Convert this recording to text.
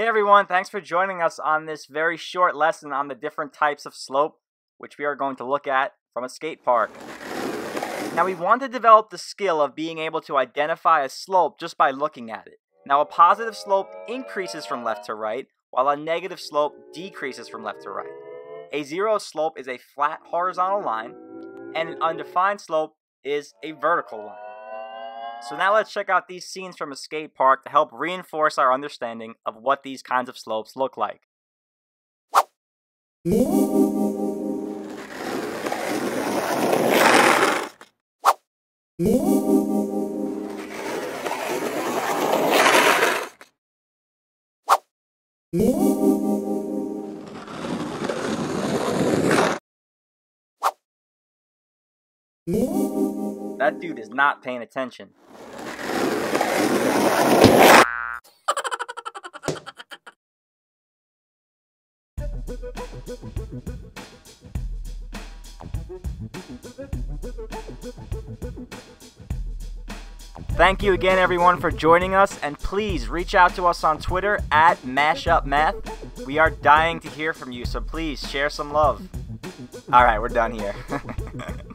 Hey everyone, thanks for joining us on this very short lesson on the different types of slope, which we are going to look at from a skate park. Now we want to develop the skill of being able to identify a slope just by looking at it. Now a positive slope increases from left to right, while a negative slope decreases from left to right. A zero slope is a flat horizontal line, and an undefined slope is a vertical line. So now let's check out these scenes from a skate park to help reinforce our understanding of what these kinds of slopes look like. That dude is not paying attention. Thank you again, everyone, for joining us, and please reach out to us on Twitter at MashupMath. We are dying to hear from you, so please share some love. All right, we're done here.